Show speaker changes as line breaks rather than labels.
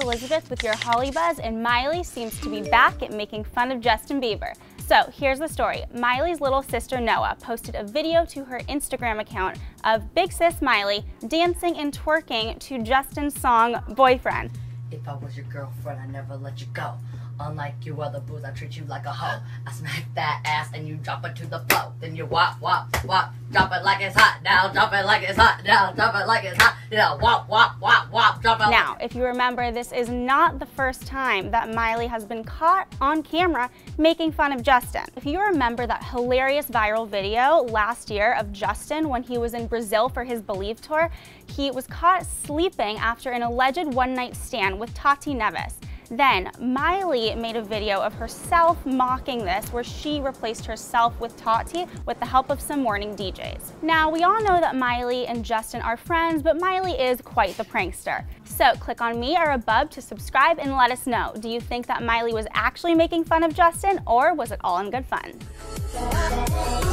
Elizabeth with your Holly Buzz, and Miley seems to be back at making fun of Justin Bieber. So here's the story. Miley's little sister Noah posted a video to her Instagram account of Big Sis Miley dancing and twerking to Justin's song Boyfriend.
If I was your girlfriend, I'd never let you go. Unlike you other booze, I treat you like a hoe. I smack that ass and you drop it to the floor. Then you wop, wop, wop. Drop it like it's hot now. Drop it like it's hot now. Drop it like it's hot. Yeah, wop, wop, wop, wop. Drop it.
Now, if you remember, this is not the first time that Miley has been caught on camera making fun of Justin. If you remember that hilarious viral video last year of Justin when he was in Brazil for his Believe tour, he was caught sleeping after an alleged one-night stand with Tati Neves. Then Miley made a video of herself mocking this where she replaced herself with Tati with the help of some morning DJs. Now we all know that Miley and Justin are friends, but Miley is quite the prankster. So click on me or above to subscribe and let us know. Do you think that Miley was actually making fun of Justin or was it all in good fun?